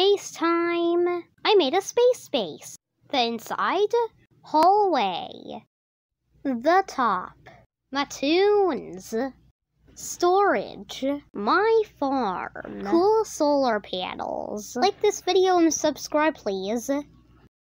Space time! I made a space space. The inside? Hallway. The top. My tunes. Storage. My farm. Cool solar panels. Like this video and subscribe, please.